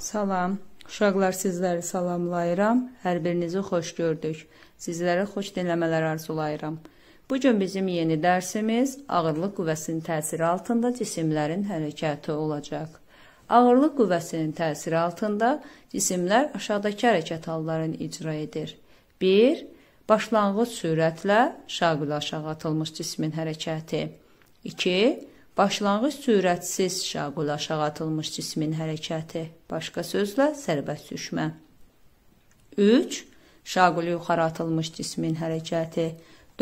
Salam. Uşaqlar sizləri salamlayıram. Hər birinizi xoş gördük. Sizlərə xoş dinləmələr arzulayıram. Bu gün bizim yeni dərsimiz ağırlıq qüvvəsinin təsiri altında cisimlərin hərəkəti olacaq. Ağırlıq qüvvəsinin təsiri altında cisimlər aşağıdakı hərəkət hallarını icra edir. 1. Başlanğıc sürətlə şaqül aşağı atılmış cismin hərəkəti. 2. Başlanğıc sürətsiz şaqul aşağı atılmış cismin hərəkəti, başqa sözlə sərbəst düşmə. 3. Şaqul yuxarı atılmış cismin hərəkəti.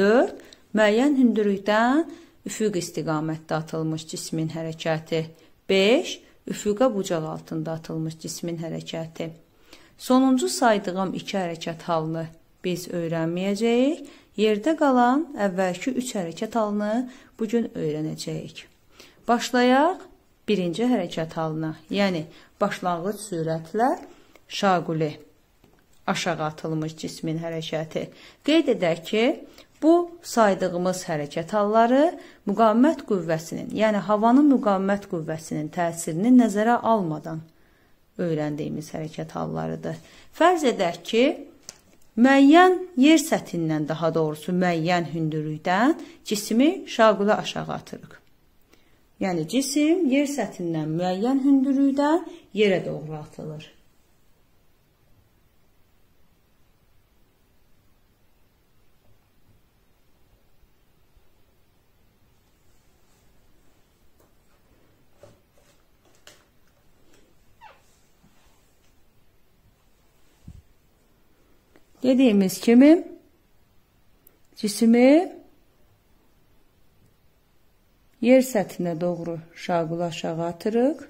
4. Müəyyən hündürlükdən üfüq istiqamətdə atılmış cismin hərəkəti. 5. Üfüqə bucaq altında atılmış cismin hərəkəti. Sonuncu saydığım iki hərəkət halını biz öyrənməyəcəyik. Yerdə qalan əvvəlki üç hərəkət halını bu gün öyrənəcəyik. Başlayaq birinci hərəkət halına, yəni başlanğıc sürətlə şaquli aşağı atılmış cismin hərəkəti. Qeyd edək ki, bu saydığımız hərəkət halları müqavimət qüvvəsinin, yəni havanın müqavimət qüvvəsinin təsirini nəzərə almadan öyrəndiyimiz hərəkət hallarıdır. Fərz edək ki, müəyyən yer səthindən, daha doğrusu müəyyən hündürlükdən cismi şaquli aşağı atırıq. Yəni cisim yer səthindən müəyyən hündürlükdə yerə doğru atılır. Dediyimiz kimi cismi Yer səthinə doğru şaqulu aşağı atırıq.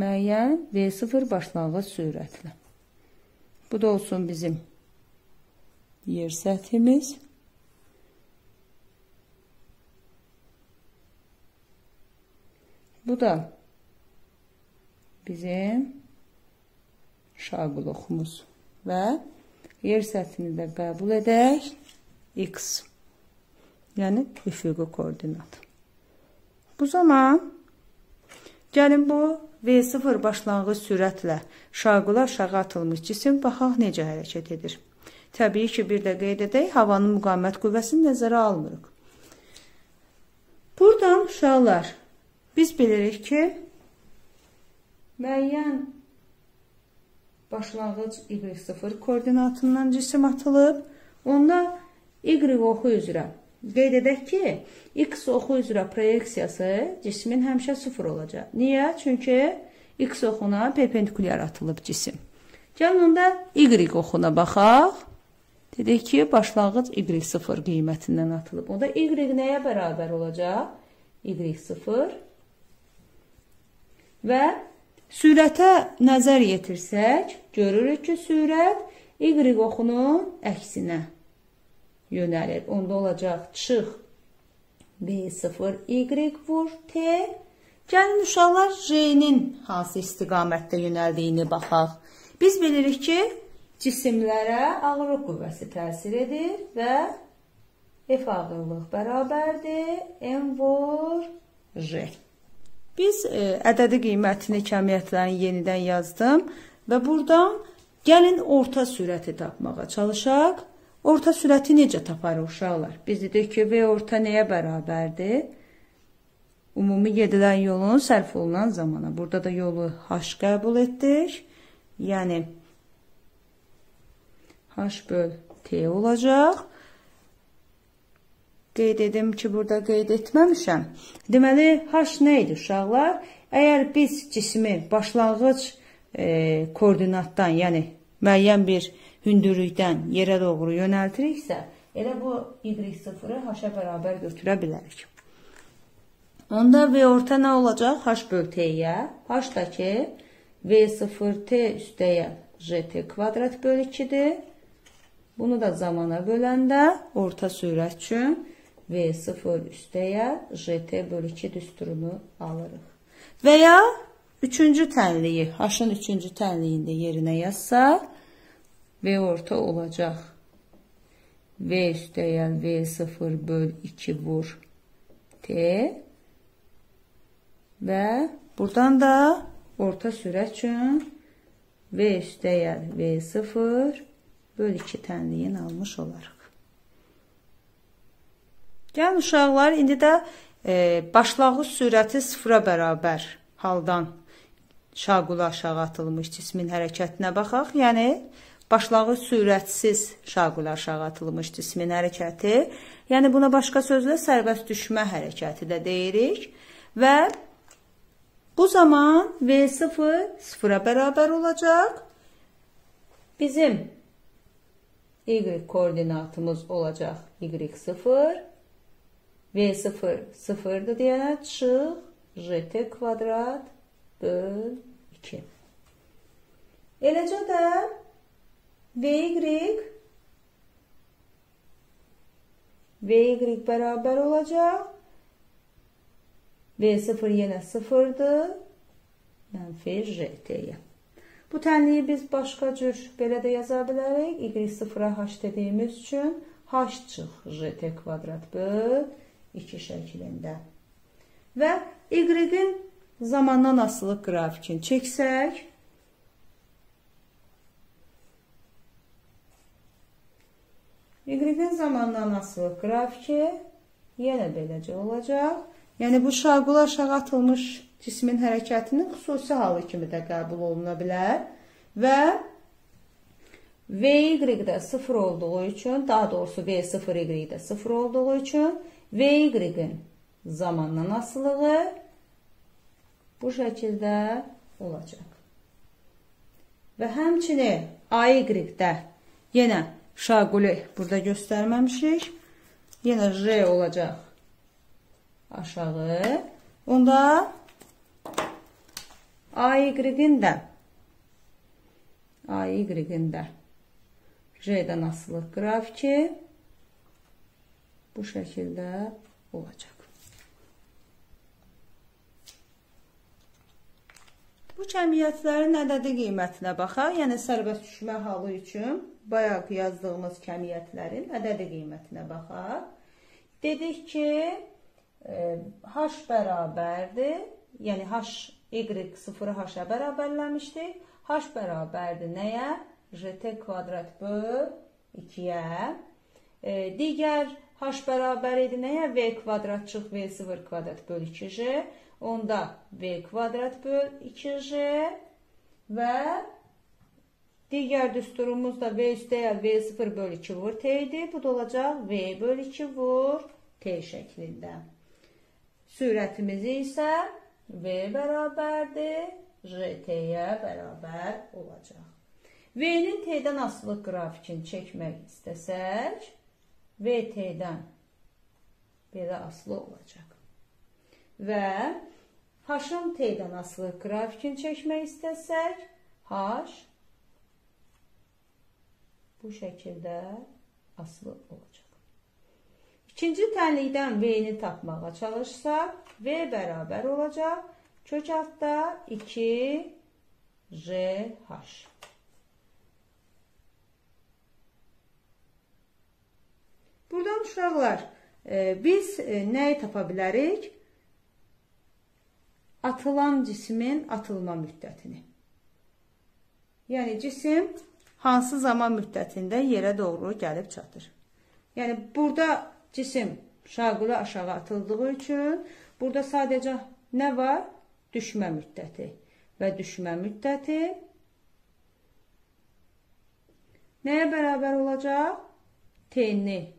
Müəyyən V0 başlanğıc sürətlə. Bu da olsun bizim yer səthimiz. Bu da bizim şaquluqumuz və yer səthini də qəbul edək. X Yəni üfüqi koordinat. Bu zaman gəlin bu V0 başlanğıc sürətlə şaqula aşağı atılmış cisim baxaq necə hərəkət edir. Təbii ki, bir də qeyd edək, havanın müqavimət qüvvəsini nəzərə almırıq. Buradan uşaqlar, biz bilirik ki, müəyyən başlanğıc Y0 koordinatından cisim atılıb, onda Y oxu üzrə Qeyd edək ki, x oxu üzrə proyeksiyası cismin həmişə 0 olacaq. Niyə? Çünki x oxuna perpendikulyar atılıb cisim. Gəlin onda y oxuna baxaq. Dedik ki, başlanğıc y0 qiymətindən atılıb. Onda y nəyə bərabər olacaq? y0 və sürətə nəzər yetirsək, görürük ki, sürət y oxunun əksinə yönəlir. Onda olacaq çıx B0 Y vur T. Gəlin uşaqlar J-nin hansı istiqamətdə yönəldiyini baxaq. Biz bilirik ki, cisimlərə ağırlıq qüvvəsi təsir edir və F ağırlıq bərabərdir M vur J. Biz e, ədədi qiymətini kəmiyyətlərini yenidən yazdım və buradan gəlin orta sürəti tapmağa çalışaq. Orta sürəti necə taparıq uşaqlar? Biz dedik ki, V orta nəyə bərabərdir? Ümumi gedilən yolun sərf olunan zamana. Burada da yolu H qəbul etdik. Yəni H böl T olacaq. Qeyd edim ki, burada qeyd etməmişəm. Deməli, H nə idi uşaqlar? Əgər biz cismi başlanğıc e, koordinatdan, yəni müəyyən bir hündürlükdən yerə doğru yönəltiriksə, elə bu y0-ı h-ə bərabər götürə bilərik. Onda V orta nə olacaq? H böl T-yə. H da ki, V0T üstəyə JT kvadrat böl 2-dir. Bunu da zamana böləndə orta sürət üçün V0 üstəyə JT böl 2 düsturunu alırıq. Və ya üçüncü tənliyi, H-ın üçüncü tənliyində yerinə yazsaq, V orta olacaq. V üstəyən V0 böl 2 vur T və Buradan da orta sürət üçün V üstəyəl V0 böl 2 tənliyin almış olarıq. Gəlin uşaqlar, indi də e, başlanğıc sürəti sıfıra bərabər haldan şaqulu aşağı atılmış cismin hərəkətinə baxaq. Yəni, başlanğıc sürətsiz şaqulu aşağı atılmış cismin hərəkəti. Yəni, buna başqa sözlə sərbəst düşmə hərəkəti də deyirik. Və Bu zaman V0 sıfıra bərabər olacaq. Bizim Y koordinatımız olacaq Y0. V0 sıfırdır deyənə çıx JT kvadrat böl 2. Eləcə də VY VY bərabər olacaq V0 yenə 0-dır. Mənfi JT-yə. Bu tənliyi biz başqa cür belə də yaza bilərik. Y0-a H dediyimiz üçün H çıx JT kvadrat böl 2 şəklində. Və Y-in zamandan asılı qrafikini çəksək, Y-in zamandan asılı qrafiki yenə beləcə olacaq. Yəni bu şaqula aşağı atılmış cismin hərəkətinin xüsusi halı kimi də qəbul oluna bilər və VY də 0 olduğu üçün, daha doğrusu V0Y də 0 olduğu üçün VY-in zamandan asılığı bu şəkildə olacaq. Və həmçinin AY-də yenə şaquli burada göstərməmişik. Yenə J olacaq aşağı. Onda AY-in də AY-in də J-dən asılı qrafiki bu şəkildə olacaq. Bu kəmiyyətlərin ədədi qiymətinə baxaq. Yəni sərbəst düşmə halı üçün bayaq yazdığımız kəmiyyətlərin ədədi qiymətinə baxaq. Dedik ki, h bərabərdir. Yəni h y 0-ı h-ə bərabərləmişdik. h bərabərdir nəyə? rt kvadrat böl 2-yə. E, digər h bərabər idi nəyə? v kvadrat çıx v0 kvadrat böl 2j. Onda v kvadrat böl 2j və digər düsturumuz da v üstəyəl v0 böl 2 vur t idi. Bu da olacaq v böl 2 vur t şəklində. Sürətimiz isə V bərabərdir, JT-yə bərabər olacaq. V-nin T-dən asılı qrafikini çəkmək istəsək, VT-dən belə asılı olacaq. Və H-ın T-dən asılı qrafikini çəkmək istəsək, H bu şəkildə asılı olacaq. İkinci tənlikdən V-ni tapmağa çalışsaq, V bərabər olacaq. Kök altda 2JH. Buradan uşaqlar, e, biz e, nəyi tapa bilərik? Atılan cismin atılma müddətini. Yəni, cisim hansı zaman müddətində yerə doğru gəlib çatır. Yəni, burada cisim şaquli aşağı atıldığı üçün burada sadəcə nə var? Düşmə müddəti. Və düşmə müddəti nəyə bərabər olacaq? T-ni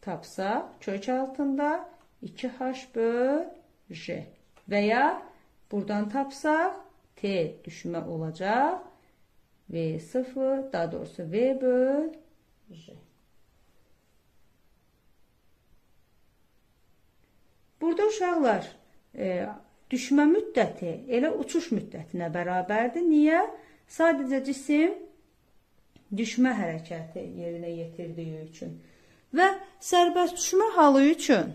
tapsaq, kök altında 2H böl J. Və ya buradan tapsaq, T düşmə olacaq. V0, daha doğrusu V böl J. Burada uşaqlar e, düşmə müddəti elə uçuş müddətinə bərabərdir. Niyə? Sadəcə cisim düşmə hərəkəti yerinə yetirdiyi üçün və sərbəst düşmə halı üçün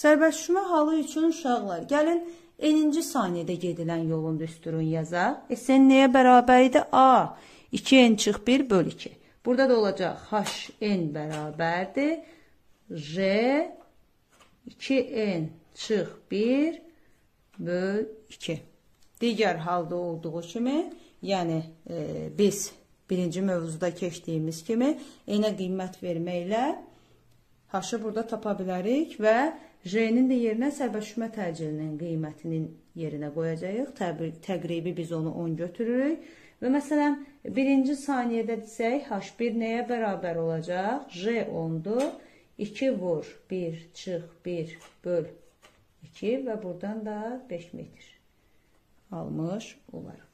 Sərbəst düşmə halı üçün uşaqlar, gəlin eninci saniyədə gedilən yolun düsturunu yazaq. E, sən nəyə bərabər idi? A, 2n çıx 1 böl 2. Burada da olacaq hn bərabərdir j 2n çıx 1 böl 2. Digər halda olduğu kimi, yəni e, biz birinci mövzuda keçdiyimiz kimi eyni qiymət verməklə h-ı burada tapa bilərik və j-nin də yerinə sərbəşmə təcilinin qiymətinin yerinə qoyacağıq. Təqribi biz onu 10 götürürük. Və məsələn, birinci saniyədə desək, h1 nəyə bərabər olacaq? j 10-dur. 2 vur 1 çıx 1 böl 2 və buradan da 5 metr almış olarıq.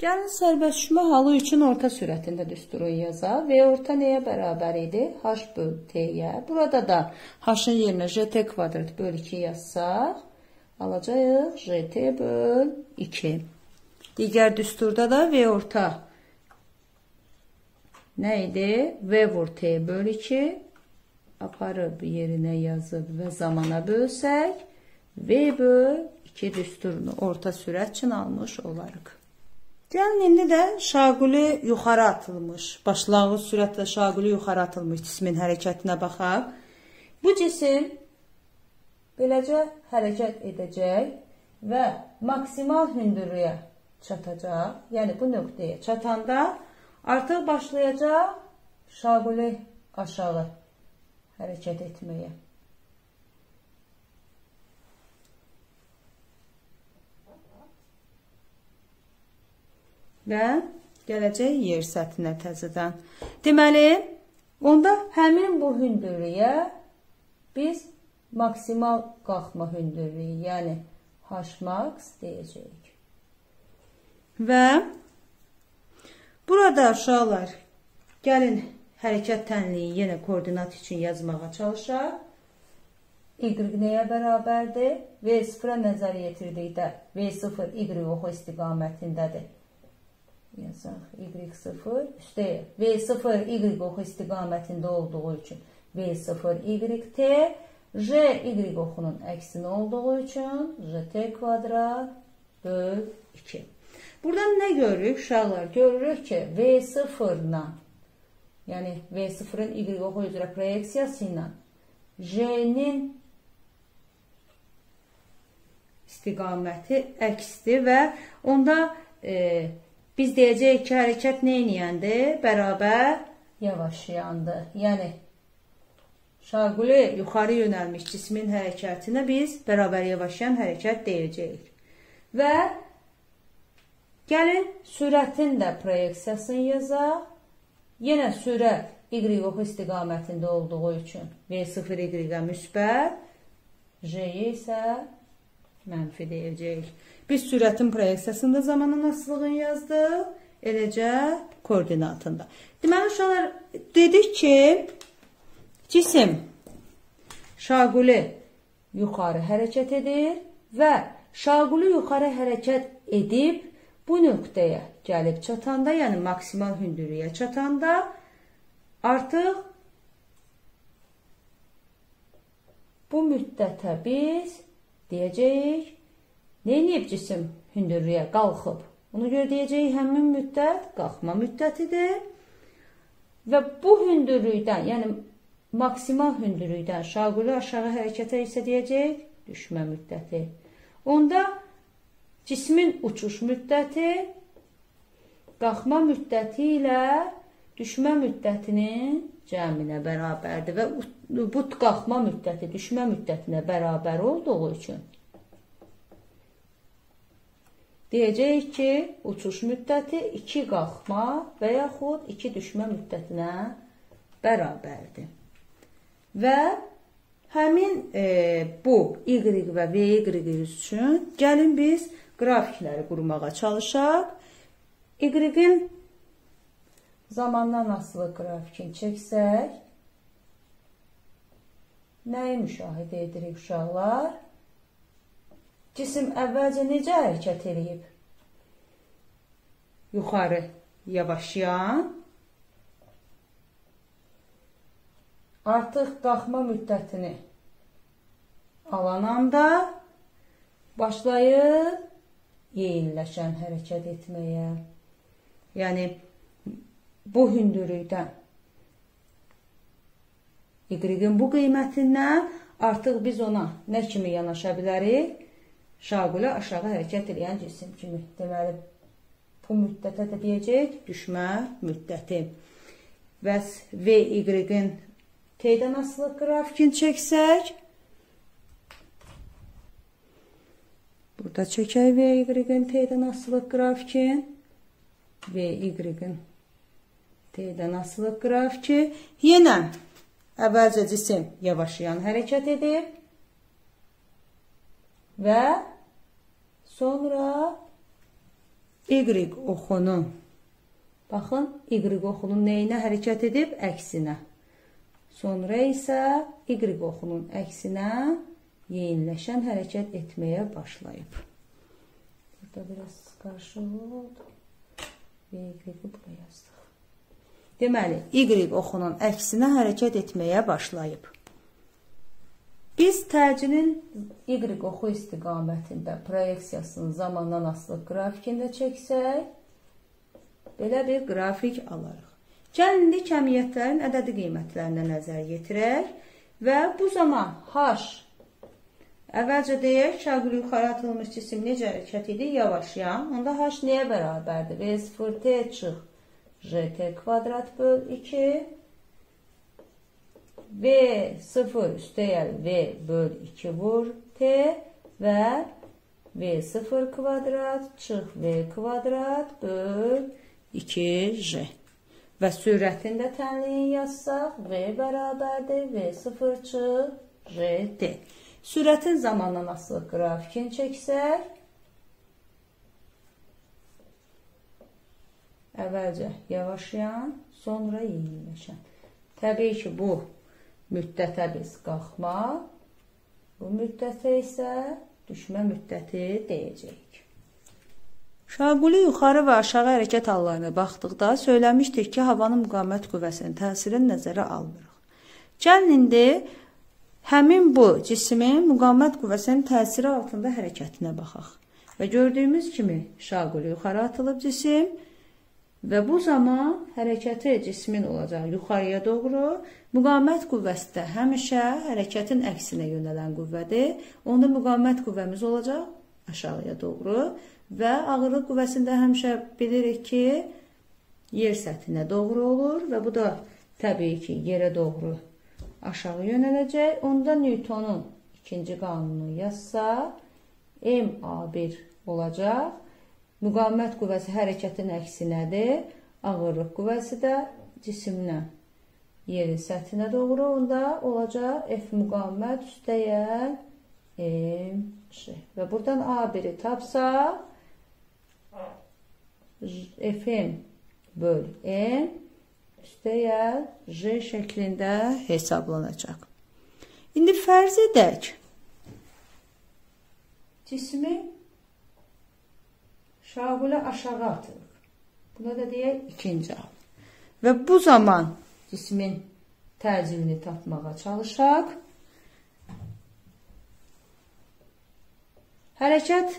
Gəlin sərbəstləşmə halı üçün orta sürətində düsturu yazaq. V orta nəyə bərabər idi? H böl T-yə. Burada da H-ın yerinə JT kvadrat böl 2 yazsaq, alacağıq JT böl 2. Digər düsturda da V orta nə idi? V vur T böl 2 aparıb yerinə yazıb və zamana bölsək, V böl 2 düsturunu orta sürət üçün almış olarıq. Gəlin indi də şaquli yuxarı atılmış, başlanğıc sürətlə şaquli yuxarı atılmış cismin hərəkətinə baxaq. Bu cisim beləcə hərəkət edəcək və maksimal hündürlüyə çatacaq. Yəni bu nöqtəyə çatanda artıq başlayacaq şaquli aşağı hərəkət etməyə. Və gələcək yer səthinə təzədən. Deməli, onda həmin bu hündürlüyə biz maksimal qalxma hündürlüyü, yəni Hmax deyəcəyik. Və burada uşaqlar, gəlin hərəkət tənliyi yenə koordinat üçün yazmağa çalışaq. Y nəyə bərabərdir? V0-a nəzər yetirdikdə V0 Y oxu istiqamətindədir yazaq y0 üstəyə v0 y oxu istiqamətində olduğu üçün v0 yt j y oxunun əksini olduğu üçün jt kvadrat böl 2. Buradan nə görürük uşaqlar? Görürük ki v0-la yəni v0-ın y oxu üzrə proyeksiyası ilə j-nin istiqaməti əksdir və onda e, Biz deyəcəyik ki, hərəkət nə edirəndir? Bərabər yavaşlayandır. Yəni, şaquli yuxarı yönəlmiş cismin hərəkətinə biz bərabər yavaşlayan hərəkət deyəcəyik. Və gəlin sürətin də proyeksiyasını yazaq. Yenə sürət y oxu istiqamətində olduğu üçün V0 y-ə müsbət, J-yə isə mənfi deyəcəyik. Biz sürətin proyeksiyasında zamanın asılılığını yazdıq, eləcə koordinatında. Deməli, uşaqlar, dedik ki, cisim şaquli yuxarı hərəkət edir və şaquli yuxarı hərəkət edib bu nöqtəyə gəlib çatanda, yəni maksimal hündürlüyə çatanda artıq bu müddətə biz deyəcəyik Neyniyib cisim hündürlüyə qalxıb? Ona görə deyəcəyik, həmin müddət qalxma müddətidir. Və bu hündürlükdən, yəni maksimal hündürlükdən şaquli aşağı hərəkətə isə deyəcək, düşmə müddəti. Onda cismin uçuş müddəti qalxma müddəti ilə düşmə müddətinin cəminə bərabərdir və bu qalxma müddəti düşmə müddətinə bərabər olduğu üçün Deyəcəyik ki, uçuş müddəti 2 qalxma və yaxud 2 düşmə müddətinə bərabərdir. Və həmin e, bu y və vy üçün gəlin biz qrafikləri qurmağa çalışaq. Y-in zamandan asılı qrafikini çəksək, nəyi müşahidə edirik uşaqlar? Cisim əvvəlcə necə hərəkət eləyib? Yuxarı yavaşlayan, artıq qalxma müddətini alan anda başlayır yeyinləşən hərəkət etməyə. Yəni, bu hündürlükdən y-in bu qiymətindən artıq biz ona nə kimi yanaşa bilərik? Şaquli aşağı hərəkət edən cisim kimi. Deməli, bu müddətə də deyəcək düşmə müddəti. Bəs V-in T-dən asılı qrafikini çəksək, Burada çəkək V-in T-dən asılı qrafikin. V-in T-dən asılı qrafiki. Yenə əvvəlcə cisim yavaşlayan hərəkət edir. Və sonra Y oxunu. Baxın, Y oxunun neyinə hərəkət edib? Əksinə. Sonra isə Y oxunun əksinə yeyinləşən hərəkət etməyə başlayıb. Burada biraz qarşılıq oldu. Y-i buraya yazdıq. Deməli, Y oxunun əksinə hərəkət etməyə başlayıb. Biz təcinin Y oxu istiqamətində proyeksiyasının zamandan asılı qrafikində çəksək, belə bir qrafik alarıq. Gəlin indi kəmiyyətlərin ədədi qiymətlərinə nəzər yetirək və bu zaman H Əvvəlcə deyək, şaqül yuxarı atılmış cisim necə hərəkət edir? Yavaşyan. Onda h nəyə bərabərdir? V0 t çıx. rt kvadrat böl 2 V0 üstəyəl V böl 2 vur. T və V0 kvadrat. Çıx V kvadrat. Böl 2J. Və sürətini də tənliyin yazsaq, V bərabərdir. V0 çıx RT. Sürətin zamandan asılı qrafikini çəksək, əvvəlcə yavaşlayan, sonra yeniləşən. Təbii ki, bu müddətə biz qalxma, bu müddətə isə düşmə müddəti deyəcəyik. Şaquli yuxarı və aşağı hərəkət hallarına baxdıqda söyləmişdik ki, havanın müqavimət qüvvəsinin təsirini nəzərə almırıq. Gəlin indi Həmin bu cismin müqavimət qüvvəsinin təsiri altında hərəkətinə baxaq. Və gördüyümüz kimi şaquli yuxarı atılıb cisim və bu zaman hərəkəti cismin olacaq yuxarıya doğru. Müqavimət qüvvəsi də həmişə hərəkətin əksinə yönələn qüvvədir. Onda müqavimət qüvvəmiz olacaq aşağıya doğru və ağırlıq qüvvəsində həmişə bilirik ki, yer səthinə doğru olur və bu da təbii ki, yerə doğru aşağı yönələcək. Onda Newtonun ikinci qanunu yazsa, MA1 olacaq. Müqavimət qüvvəsi hərəkətin əksinədir. Ağırlıq qüvvəsi də cisimlə yerin səthinə doğru onda olacaq F müqavimət üstəyəl MC. Və buradan A1-i tapsaq F-in böl M üstəyəl J şəklində hesablanacaq. İndi fərz edək. Cismi şagulə aşağı atırıq. Buna da deyək ikinci hal. Və bu zaman cismin təcilini tapmağa çalışaq. Hərəkət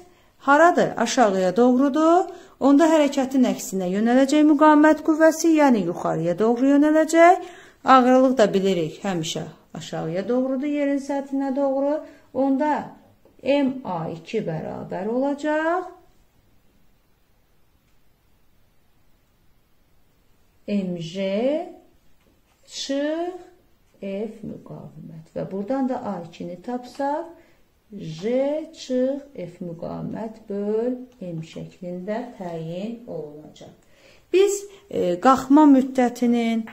haradır? Aşağıya doğrudur. Onda hərəkətin əksinə yönələcək müqavimət qüvvəsi, yəni yuxarıya doğru yönələcək. Ağırlıq da bilirik, həmişə aşağıya doğrudur, yerin səthinə doğru. Onda MA2 bərabər olacaq. MJ çıx F müqavimət. Və buradan da A2-ni tapsaq, J çıx F müqavimət böl M şəklində təyin olunacaq. Biz e, qalxma müddətinin,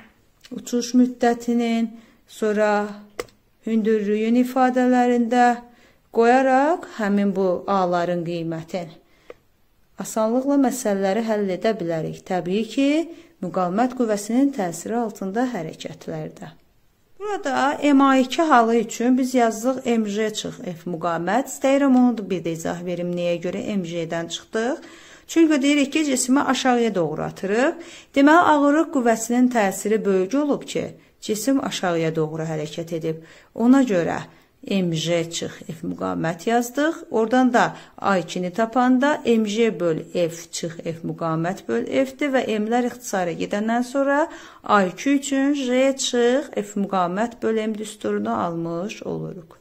uçuş müddətinin, sonra hündürlüyün ifadələrində qoyaraq həmin bu A-ların qiymətini asanlıqla məsələləri həll edə bilərik. Təbii ki, müqavimət qüvvəsinin təsiri altında hərəkətlərdə. Burada MA2 halı üçün biz yazdıq MJ çıx F müqamət. İstəyirəm onu da bir də izah verim nəyə görə MJ-dən çıxdıq. Çünki deyirik ki, cismi aşağıya doğru atırıq. Deməli, ağırlıq qüvvəsinin təsiri böyük olub ki, cisim aşağıya doğru hərəkət edib. Ona görə mj çıx f müqavimət yazdıq. Oradan da a2-ni tapanda mj böl f çıx f müqavimət böl f-dir və m-lər ixtisara gedəndən sonra a2 üçün j çıx f müqavimət böl m düsturunu almış oluruq.